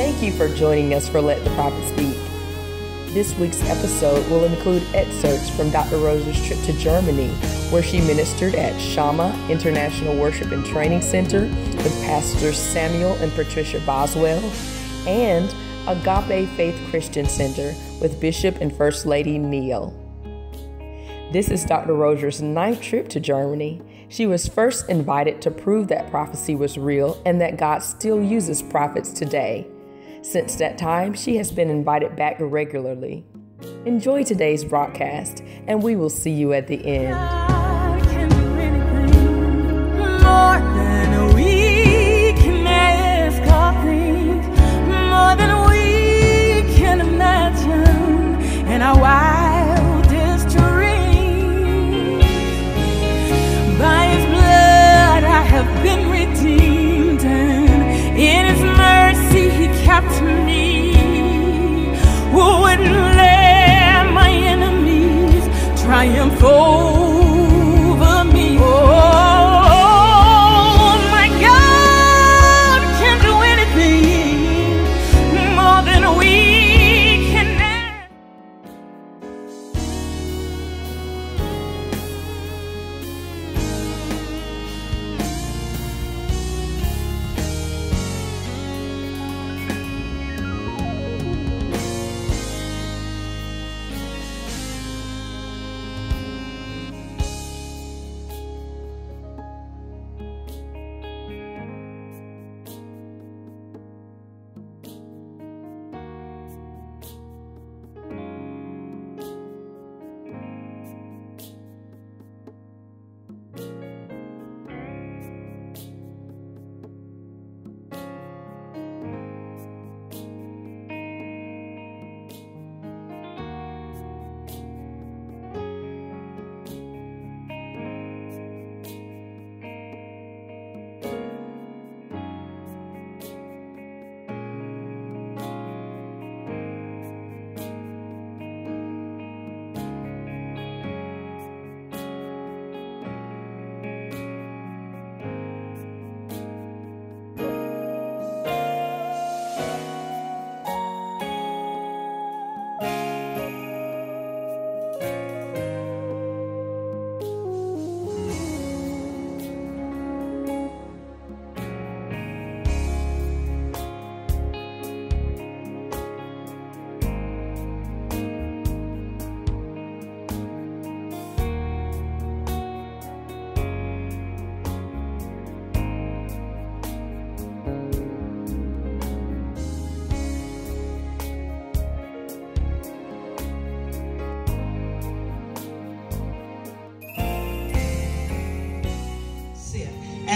Thank you for joining us for Let the Prophet Speak. This week's episode will include excerpts from Dr. Rosier's trip to Germany, where she ministered at Shama International Worship and Training Center with Pastors Samuel and Patricia Boswell, and Agape Faith Christian Center with Bishop and First Lady Neil. This is Dr. Rosier's ninth trip to Germany. She was first invited to prove that prophecy was real and that God still uses prophets today. Since that time, she has been invited back regularly. Enjoy today's broadcast, and we will see you at the end. Wildest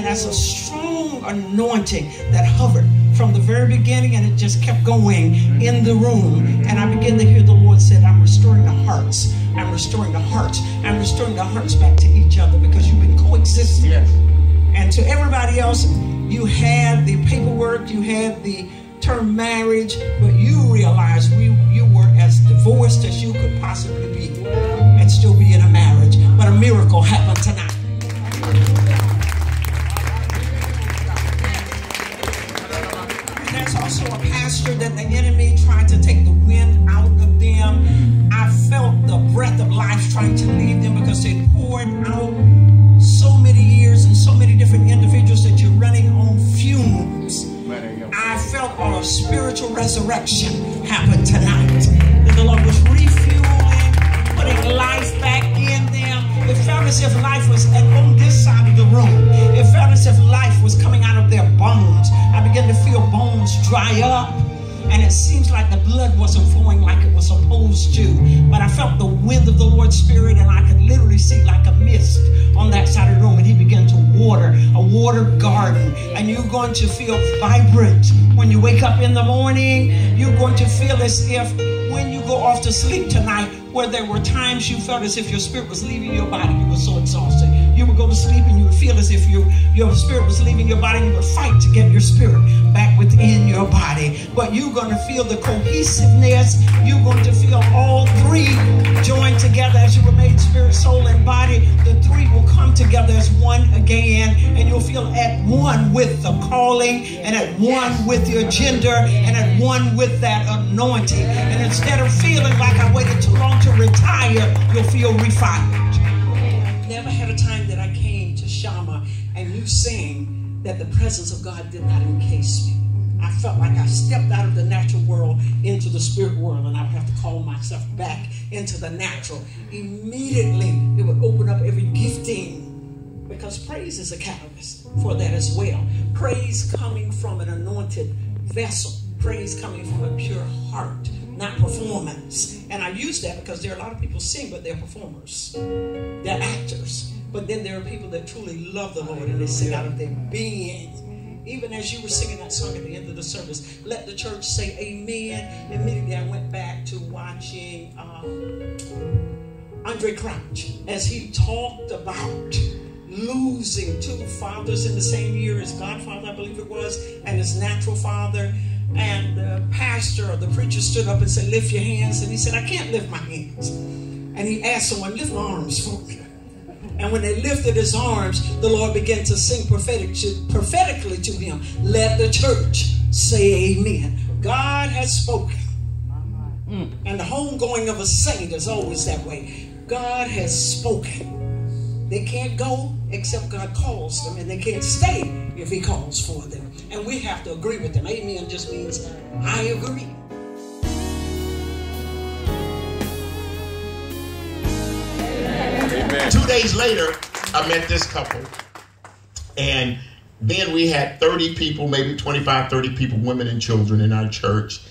And that's a strong anointing that hovered from the very beginning and it just kept going in the room. And I began to hear the Lord said, I'm restoring the hearts. I'm restoring the hearts. I'm restoring the hearts back to each other because you've been coexisting. And to everybody else, you had the paperwork, you had the term marriage, but you realized we you were as divorced as you could possibly be and still be in a marriage. But a miracle happened tonight. That the enemy tried to take the wind out of them. Mm-hmm. I felt the breath of life trying to leave them because they poured out so many years and so many different individuals that you're running on fumes. I felt a spiritual resurrection happen tonight. That the Lord was refueling, putting life back in them. It felt as if life was on this side of the room. It felt as if life was coming out of their bones. I began to feel bones dry up. And it seems like the blood wasn't flowing like it was supposed to. But I felt the wind of the Lord's Spirit, and I could literally see like a mist on that side of the room. And He began to water, a water garden. And you're going to feel vibrant when you wake up in the morning. You're going to feel as if when you go off to sleep tonight, where there were times you felt as if your spirit was leaving your body, you were so exhausted. You would go to sleep and you would feel as if you, your spirit was leaving your body, and you would fight to get your spirit back within your body. But you're going to feel the cohesiveness. You're going to feel all three joined together as you were made spirit, soul, and body. The three will come together as one again, and you'll feel at one with the calling, and at one with your gender, and at one with that anointing. And instead of feeling like I waited too long to retire, you'll feel refined. Never had a time that I came to Shama and you saying that the presence of God did not encase me. I felt like I stepped out of the natural world into the spirit world, and I would have to call myself back into the natural. Immediately, it would open up every gifting because praise is a catalyst for that as well. Praise coming from an anointed vessel, praise coming from a pure heart, not performance. And I use that because there are a lot of people sing, but they're performers, they're actors. But then there are people that truly love the Lord and they sing out of their being even as you were singing that song at the end of the service, let the church say amen. Immediately I went back to watching um, Andraé Crouch as he talked about losing two fathers in the same year his godfather, I believe it was, and his natural father. And the pastor or the preacher stood up and said, Lift your hands. And he said, I can't lift my hands. And he asked someone, Lift my arms for me. And when they lifted his arms, the Lord began to sing prophetic to, prophetically to him. Let the church say amen. God has spoken. And the homegoing of a saint is always that way. God has spoken. They can't go except God calls them, and they can't stay if He calls for them. And we have to agree with them. Amen just means I agree. Two days later, I met this couple. And then we had 30 people, maybe 25, 30 people, women and children in our church.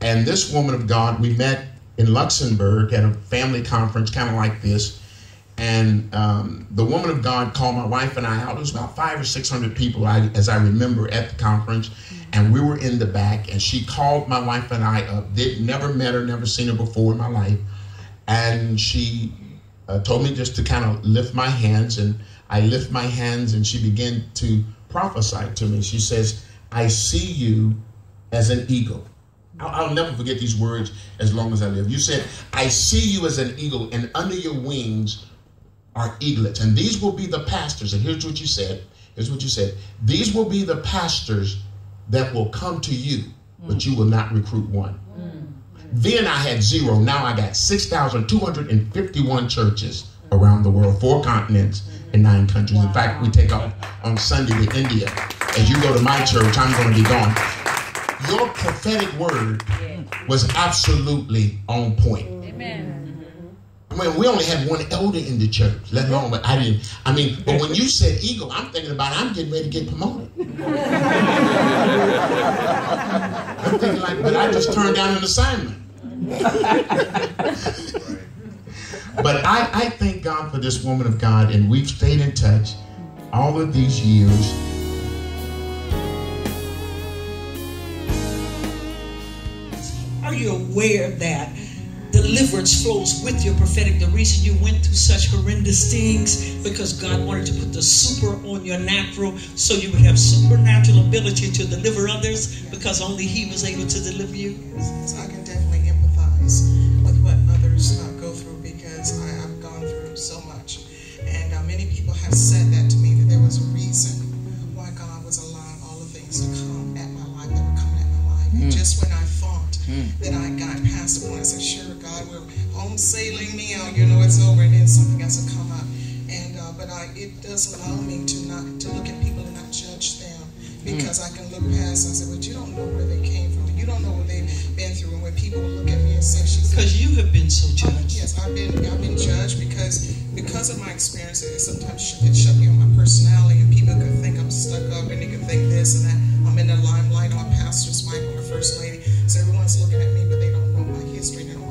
And this woman of God, we met in Luxembourg at a family conference, kind of like this. And um, the woman of God called my wife and I out. It was about five or 600 people, I, as I remember, at the conference. And we were in the back. And she called my wife and I up. Did, never met her, never seen her before in my life. And she uh, told me just to kind of lift my hands, and I lift my hands, and she began to prophesy to me. She says, I see you as an eagle. I'll, I'll never forget these words as long as I live. You said, I see you as an eagle, and under your wings are eaglets. And these will be the pastors. And here's what you said. Here's what you said. These will be the pastors that will come to you, but you will not recruit one. Then I had zero. Now I got 6,251 churches around the world, four continents and nine countries. In fact, we take off on Sunday to India. As you go to my church, I'm going to be gone. Your prophetic word was absolutely on point. I mean, we only had one elder in the church, let alone, but I didn't. I mean, but when you said eagle, I'm thinking about I'm getting ready to get promoted. I'm thinking like, but I just turned down an assignment. but I, I thank God for this woman of God, and we've stayed in touch all of these years. Are you aware of that deliverance flows with your prophetic? The reason you went through such horrendous things because God wanted to put the super on your natural so you would have supernatural ability to deliver others because only He was able to deliver you. So I can definitely empathize with what others uh, go through because I, have gone through so much. And uh, many people have said that to me that there was a reason why God was allowing all the things to come at my life that were coming at my life. And just when I thought that I got past the point, I said, sure, God, we're home sailing me out, you know it's over, and then something else will come up. And uh, but I, it does allow me to not to look at people and not judge them because I can look past and say, but you don't know where they came from. You don't know what they've been through. And when people look at me and say, she's Because you have been so judged. Yes, I've been I've been judged because because of my experiences. It sometimes it shut me on my personality, and people could think I'm stuck up, and they could think this and that. I'm in the limelight. I'm a pastor's wife. I'm a first lady. So everyone's looking at me, but they don't know my history. They don't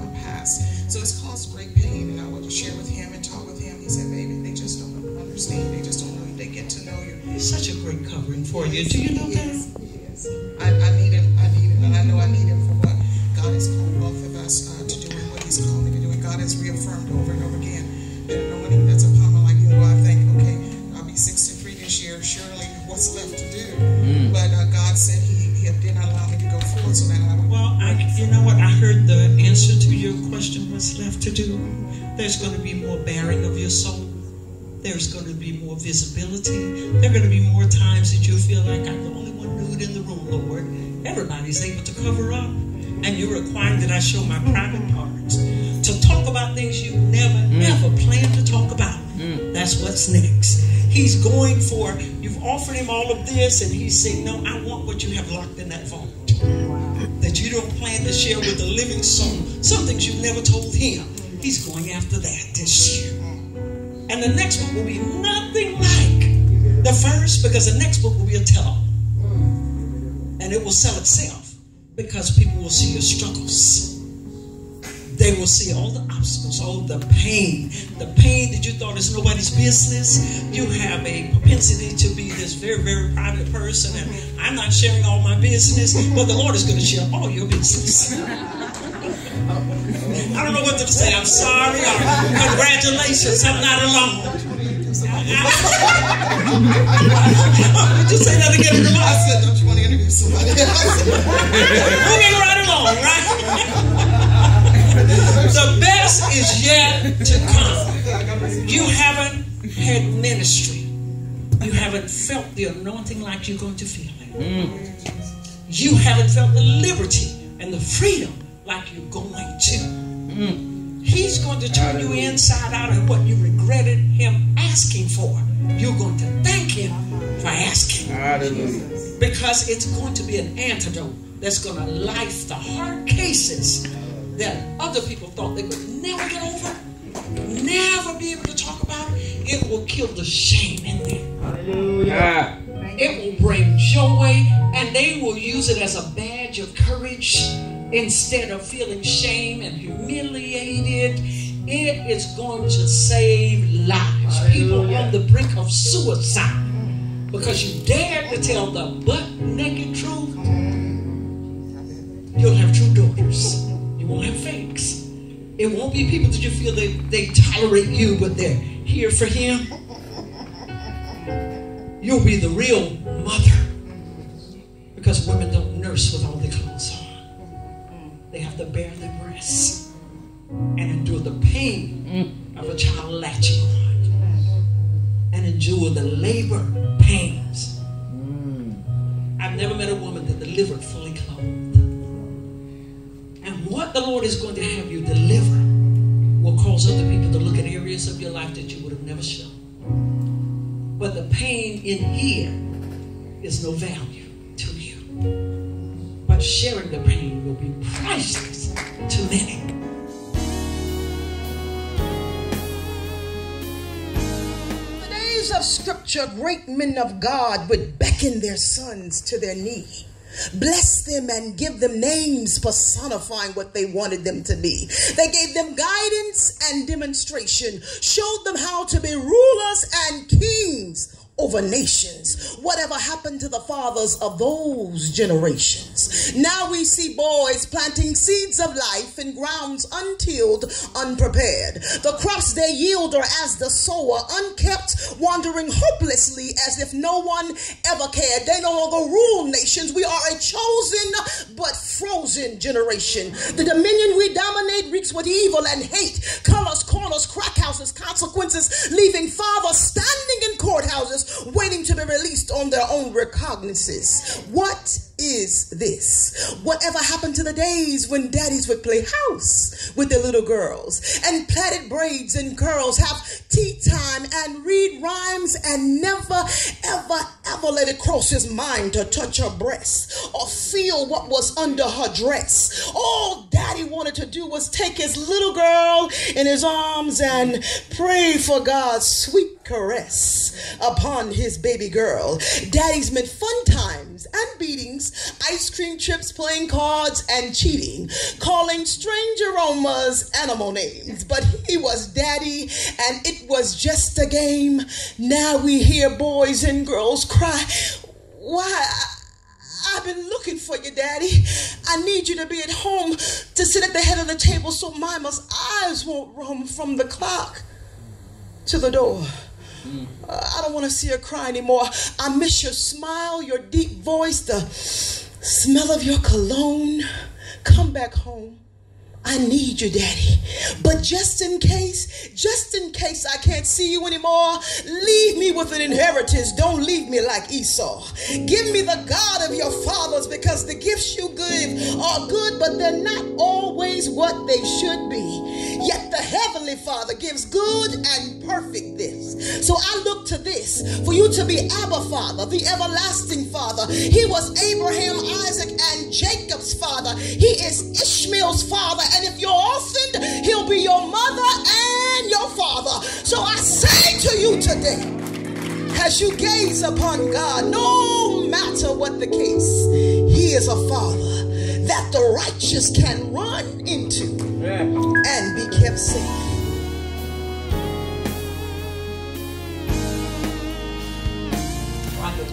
So it's caused great pain. And I would share with him and talk with him. He said, "Baby, they just don't understand. They just don't know you. They get to know you." It's such a great covering for you. Do you know that? Yes, yes. I, I need him. I need him, and I know I need him for what God has called both of us. uh, to do and what He's called me to do. And God has reaffirmed over and over again that anointing that's upon my life. You know, I think, okay, I'll be 63 this year. Surely, what's left to do? But uh, God said He, he did not allow me to go forward, so that I would. Well, I, answer to your question what's left to do. There's going to be more bearing of your soul. There's going to be more visibility. There are going to be more times that you feel like I'm the only one nude in the room, Lord. Everybody's able to cover up. And you're requiring that I show my private parts. To talk about things you never, mm. ever planned to talk about. Mm. That's what's next. He's going for, you've offered him all of this, and he's saying, No, I want what you have locked in that vault that you don't plan to share with the living soul. Some things you've never told him. He's going after that this year. And the next book will be nothing like the first because the next book will be a tell And it will sell itself because people will see your struggles. They will see all the obstacles, all the pain, the pain that you thought is nobody's business. You have a propensity to be this very, very private person, and I'm not sharing all my business, but the Lord is going to share all your business. I don't know what to say. I'm sorry or congratulations. I'm not alone. Did you say that again? I said, don't you want to interview somebody else? Moving right along, right? The best is yet to come. You haven't had ministry. You haven't felt the anointing like you're going to feel it. You haven't felt the liberty and the freedom like you're going to. He's going to turn you inside out and what you regretted him asking for. You're going to thank him for asking. Because it's going to be an antidote that's going to life the hard cases that other people thought they would never get over, never be able to talk about. It will kill the shame in them. Hallelujah. It will bring joy, and they will use it as a badge of courage instead of feeling shame and humiliated. It is going to save lives. People on the brink of suicide because you dared to tell the butt naked truth. You'll have true daughters. Won't have fakes. It won't be people that you feel they, they tolerate you, but they're here for him. You'll be the real mother. Because women don't nurse with all their clothes on. They have to bear their breasts and endure the pain of a child latching on. And endure the labor pains. Mm. I've never met a woman that delivered fully clothed. The Lord is going to have you deliver will cause other people to look at areas of your life that you would have never shown. But the pain in here is no value to you. But sharing the pain will be priceless to many. the days of scripture, great men of God would beckon their sons to their knee. Bless them and give them names personifying what they wanted them to be. They gave them guidance and demonstration, showed them how to be rulers and kings over nations. Whatever happened to the fathers of those generations? Now we see boys planting seeds of life in grounds untilled, unprepared. The crops they yield are as the sower, unkept, wandering hopelessly as if no one ever cared. They no longer rule nations. We are a chosen but frozen generation. The dominion we dominate reeks with evil and hate, colors, corners, crack houses, consequences, leaving fathers standing in courthouses waiting to be released on their own recognizances. What is this? Whatever happened to the days when daddies would play house with their little girls and plaited braids and curls, have tea time and read rhymes and never, ever, ever let it cross his mind to touch her breast or feel what was under her dress. All daddy wanted to do was take his little girl in his arms and pray for God's sweet caress upon his baby girl. Daddy's meant fun beatings, ice cream trips, playing cards, and cheating, calling strange aromas animal names. But he was daddy, and it was just a game. Now we hear boys and girls cry, Why? I've been looking for you, Daddy. I need you to be at home to sit at the head of the table so Mama's eyes won't roam from the clock to the door. Uh, I don't want to see her cry anymore. I miss your smile, your deep voice, the smell of your cologne. Come back home. I need you, Daddy. But just in case, just in case I can't see you anymore, leave me with an inheritance. Don't leave me like Esau. Give me the God of your fathers because the gifts you give are good, but they're not always what they should be. Yet the Heavenly Father gives good and perfect this. So I look to this for you to be Abba Father, the everlasting Father. He was Abraham, Isaac, and Jacob's Father. He is Ishmael's Father. And if you're orphaned, he'll be your mother and your father. So I say to you today, as you gaze upon God, no matter what the case, he is a father that the righteous can run into and be kept safe.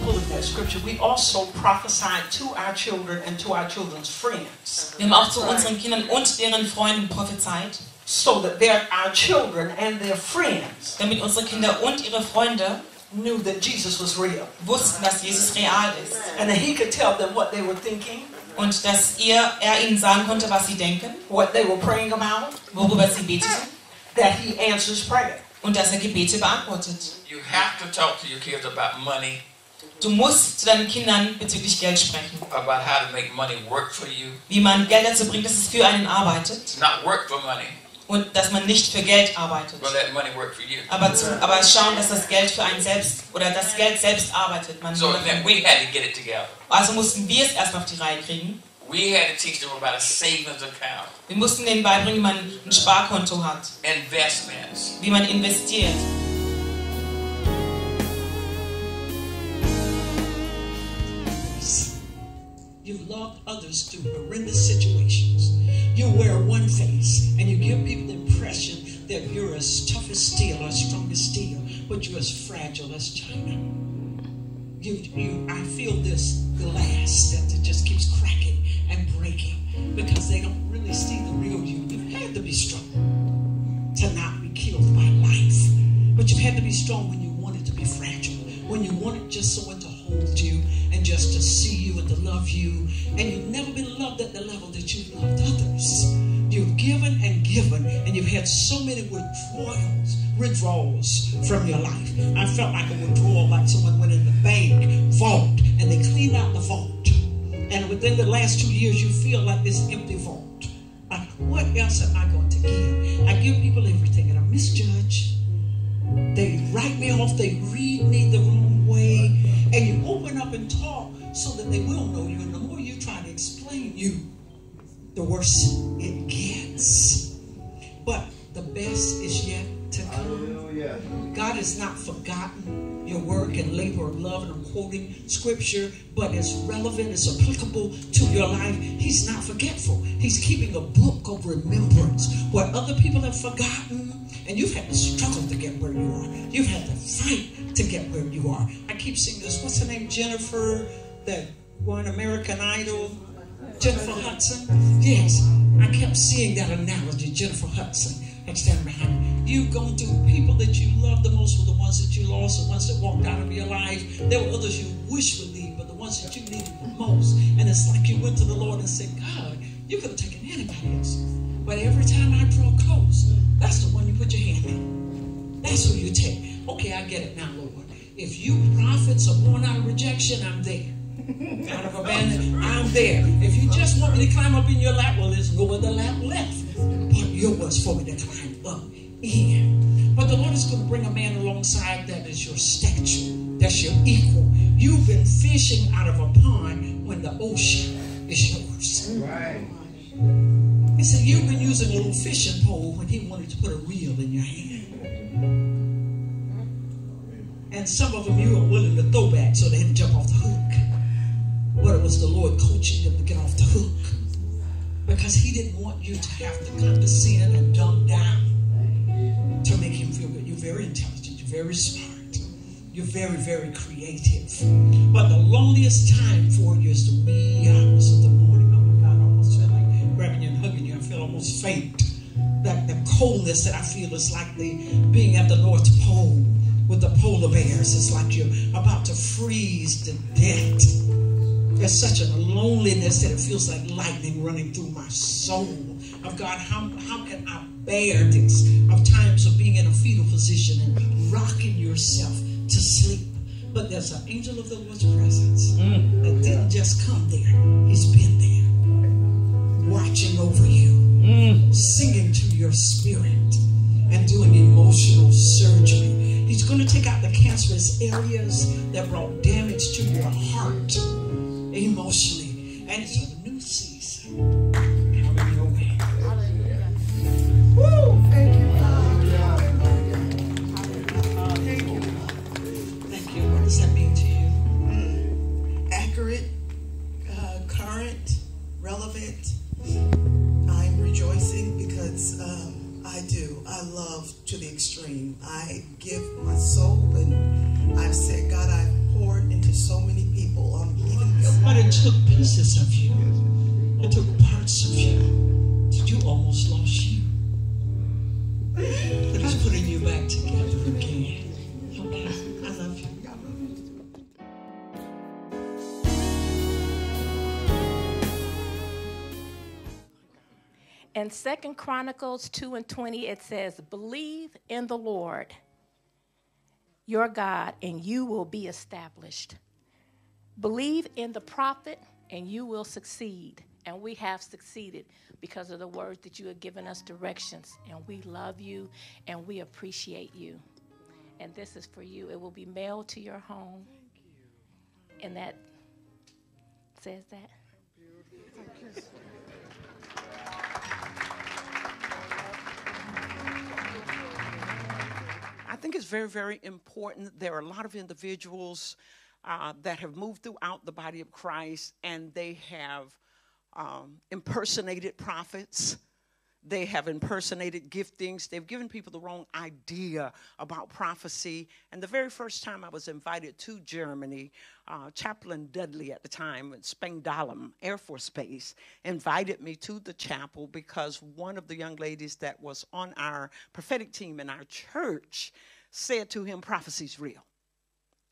While you're that scripture, we also prophesied to our children and to our children's friends. Wir haben auch zu unseren Kindern und deren Freunden prophezeit, So that their, our children and their friends damit unsere Kinder und ihre Freunde knew that Jesus was real. wussten, dass Jesus real ist And that he could tell them what they were thinking, und dass ihr, er ihnen sagen konnte, was sie denken, what they were praying about, worüber sie beteten that he answers prayer. und dass er Gebete beantwortet. You have to talk to your kids about money, Du musst zu deinen Kindern bezüglich Geld sprechen, about how to make money work for you, wie man Geld dazu bringt, dass es für einen arbeitet not work for money, und dass man nicht für Geld arbeitet. but let money work for you. Aber, zu, aber schauen, dass das Geld für einen selbst oder das Geld selbst arbeitet. Man So then we had to get it together. also mussten wir es erstmal auf die Reihe kriegen. We had to teach them about a savings account, Wir mussten denen beibringen, wie man ein Sparkonto hat, investments, wie man investiert. Others through horrendous situations. You wear one face and you give people the impression that you're as tough as steel or strong as steel, but you're as fragile as China. You, you, I feel this glass that just keeps cracking and breaking because they don't really see the real you. You've had to be strong to not be killed by life, but you've had to be strong when you wanted to be fragile, when you wanted just someone to hold you and just to see you and to love you, and you've never been loved at the level that you've loved others. You've given and given, and you've had so many withdrawals, withdrawals from your life. I felt like a withdrawal, like someone went in the bank vault and they cleaned out the vault. And within the last two years, you feel like this empty vault. Like, what else am I going to give? I give people everything, and I misjudge. They write me off, they read me the wrong way, and you open up and talk so that they will know you. And the more you try to explain you, the worse it gets. But the best is yet to come. God has not forgotten your work and labor of love, and I'm quoting scripture, but it's relevant, it's applicable to your life. He's not forgetful. He's keeping a book of remembrance where other people have forgotten, and you've had to struggle to get where you are. You've had to fight to get where you are. I keep seeing this. What's her name? Jennifer, that won American Idol. Jennifer Hudson? Yes, I kept seeing that analogy, Jennifer Hudson. And standing behind you. You've gone through people that you love the most were the ones that you lost, the ones that walked out of your life. There were others you wish would leave, but the ones that you needed the most. And it's like you went to the Lord and said, God, you could have taken anybody else. But every time I draw close, that's the one you put your hand in. That's who you take. Okay, I get it now, Lord. If you prophets are born out of rejection, I'm there. Out of abandonment, I'm there. If you just want me to climb up in your lap, well, there's no other lap left. But yours for me to climb up in. But the Lord is going to bring a man alongside that is your stature, that's your equal. You've been fishing out of a pond when the ocean is yours. Right. He said, You've been using a little fishing pole when he wanted to put a reel in your hand. And some of them you were willing to throw back so they didn't jump off the hook. But it was the Lord coaching them to get off the hook. Because he didn't want you to have to condescend and dumb down to make him feel good. You're very intelligent, you're very smart. You're very, very creative. But the loneliest time for you is the wee hours of the morning. Almost faint. That the coldness that I feel is like the being at the North Pole with the polar bears. It's like you're about to freeze to death. There's such a loneliness that it feels like lightning running through my soul. Of God, how, how can I bear this? Of times of being in a fetal position and rocking yourself to sleep. But there's an angel of the Lord's presence mm. that didn't just come there. He's been there, watching over you, Mm. singing to your spirit, and doing emotional surgery. He's going to take out the cancerous areas that brought damage to your heart emotionally. And it's a new season to the extreme. I give my soul, and I've said, God, I've poured into so many people. Um, even But it took pieces of you. It took parts of you. Did you almost lost you? But he's putting you back together In Second Chronicles 2 and 20, it says, Believe in the Lord your God, and you will be established. Believe in the prophet, and you will succeed. And we have succeeded because of the word that you have given us directions. And we love you and we appreciate you. And this is for you. It will be mailed to your home. And that says that. Think it's very, very important. There are a lot of individuals uh, that have moved throughout the body of Christ and they have um, impersonated prophets. They have impersonated giftings. They've given people the wrong idea about prophecy. And the very first time I was invited to Germany, uh, Chaplain Dudley at the time at Spangdahlem Air Force Base invited me to the chapel because one of the young ladies that was on our prophetic team in our church said to him, Prophecy's real.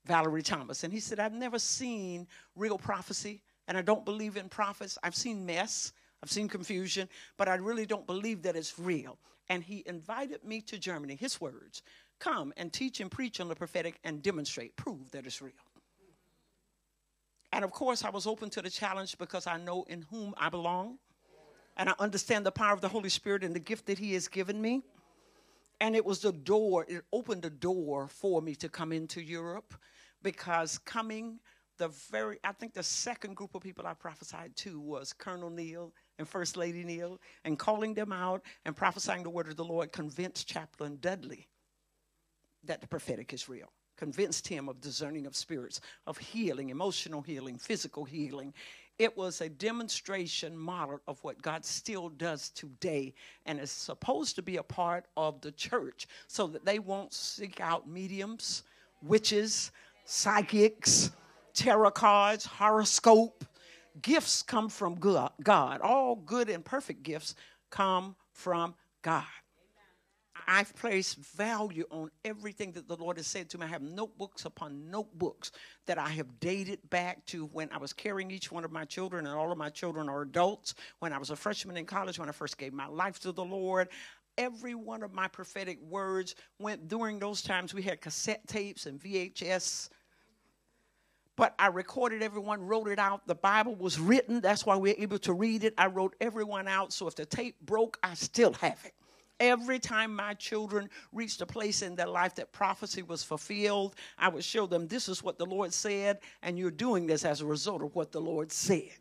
Valerie Thomas. And he said, I've never seen real prophecy, and I don't believe in prophets. I've seen mess, I've seen confusion, but I really don't believe that it's real. And he invited me to Germany, his words, come and teach and preach on the prophetic and demonstrate, prove that it's real. And of course, I was open to the challenge because I know in whom I belong. And I understand the power of the Holy Spirit and the gift that He has given me. And it was the door, it opened the door for me to come into Europe because coming the very, I think the second group of people I prophesied to was Colonel Neal and First Lady Neal, and calling them out and prophesying the word of the Lord convinced Chaplain Dudley that the prophetic is real. Convinced him of discerning of spirits, of healing, emotional healing, physical healing. It was a demonstration model of what God still does today and is supposed to be a part of the church so that they won't seek out mediums, witches, psychics, tarot cards, horoscope. Gifts come from God. All good and perfect gifts come from God. I've placed value on everything that the Lord has said to me. I have notebooks upon notebooks that I have dated back to when I was carrying each one of my children, and all of my children are adults. When I was a freshman in college, when I first gave my life to the Lord, every one of my prophetic words went during those times. We had cassette tapes and VHS but I recorded everyone, wrote it out. The Bible was written. That's why we're able to read it. I wrote everyone out. So if the tape broke, I still have it. Every time my children reached a place in their life that prophecy was fulfilled, I would show them this is what the Lord said, and you're doing this as a result of what the Lord said.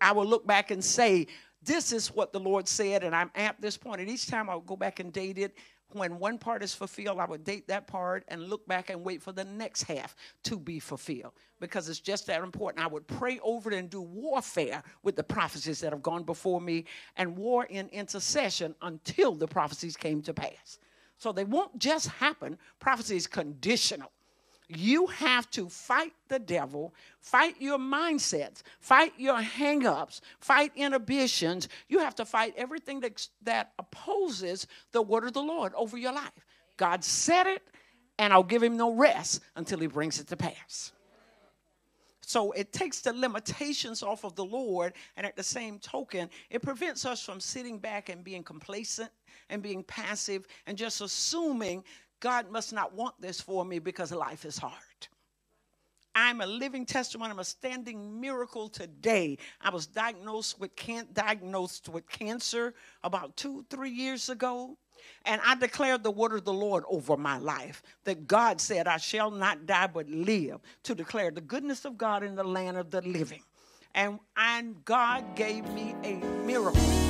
I would look back and say, This is what the Lord said, and I'm at this point. And each time I would go back and date it, when one part is fulfilled, I would date that part and look back and wait for the next half to be fulfilled because it's just that important. I would pray over it and do warfare with the prophecies that have gone before me and war in intercession until the prophecies came to pass. So they won't just happen, prophecy is conditional. You have to fight the devil, fight your mindsets, fight your hang-ups, fight inhibitions. You have to fight everything that, that opposes the word of the Lord over your life. God said it, and I'll give him no rest until he brings it to pass. So it takes the limitations off of the Lord, and at the same token, it prevents us from sitting back and being complacent and being passive and just assuming God must not want this for me because life is hard. I'm a living testimony. I'm a standing miracle today. I was diagnosed with can- diagnosed with cancer about two, three years ago. And I declared the word of the Lord over my life that God said, I shall not die but live to declare the goodness of God in the land of the living. And, and God gave me a miracle.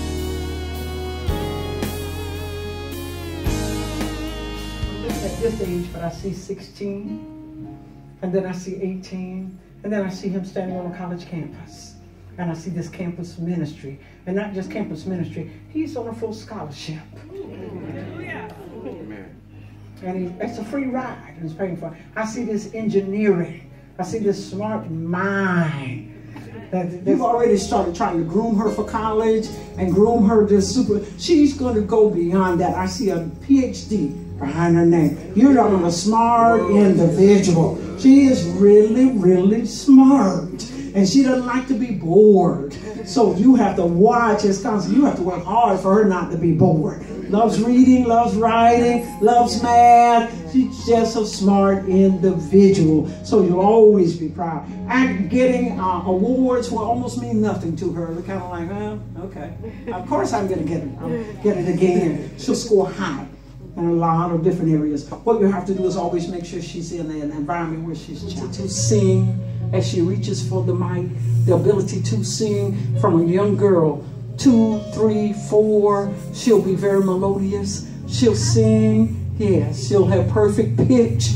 At this age, but I see 16, and then I see 18, and then I see him standing on a college campus. And I see this campus ministry. And not just campus ministry, he's on a full scholarship. And he, it's a free ride, and he's paying for it. I see this engineering. I see this smart mind. That, You've already started trying to groom her for college and groom her to super. She's going to go beyond that. I see a PhD behind her name. You're talking a smart individual. She is really, really smart. And she doesn't like to be bored. So you have to watch his constant. You have to work hard for her not to be bored. Loves reading, loves writing, loves math. She's just a smart individual. So you'll always be proud. And getting uh, awards will almost mean nothing to her. They're kind of like, oh, okay. Of course I'm going to get it. I'll get it again. She'll score high in a lot of different areas. What you have to do is always make sure she's in an environment where she's to, to sing as she reaches for the mic, the ability to sing from a young girl, two, three, four. She'll be very melodious. She'll sing. Yes, she'll have perfect pitch.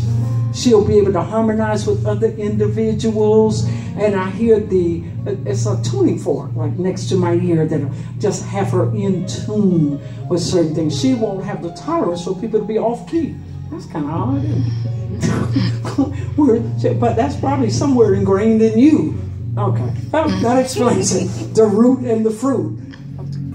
She'll be able to harmonize with other individuals. And I hear the, it's a tuning fork like next to my ear that'll just have her in tune with certain things. She won't have the tolerance for people to be off key. That's kind of odd. but that's probably somewhere ingrained in you. Okay, that, that explains it. The root and the fruit.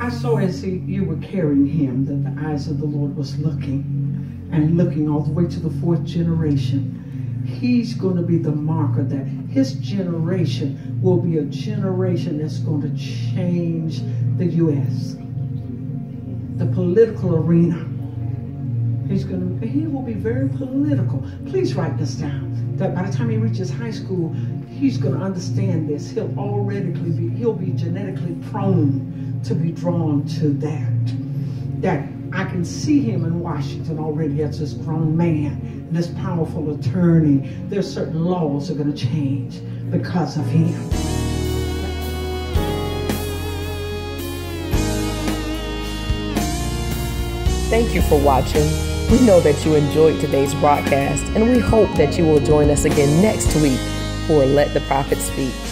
I saw as he, you were carrying him that the eyes of the Lord was looking and looking all the way to the fourth generation. He's going to be the marker that his generation will be a generation that's going to change the U.S., the political arena. He's going to, he will be very political. Please write this down. That by the time he reaches high school, he's going to understand this. He'll already be, he'll be genetically prone to be drawn to that. That I can see him in Washington already as this grown man, this powerful attorney. There's certain laws are going to change because of him. Thank you for watching. We know that you enjoyed today's broadcast, and we hope that you will join us again next week for Let the Prophet Speak.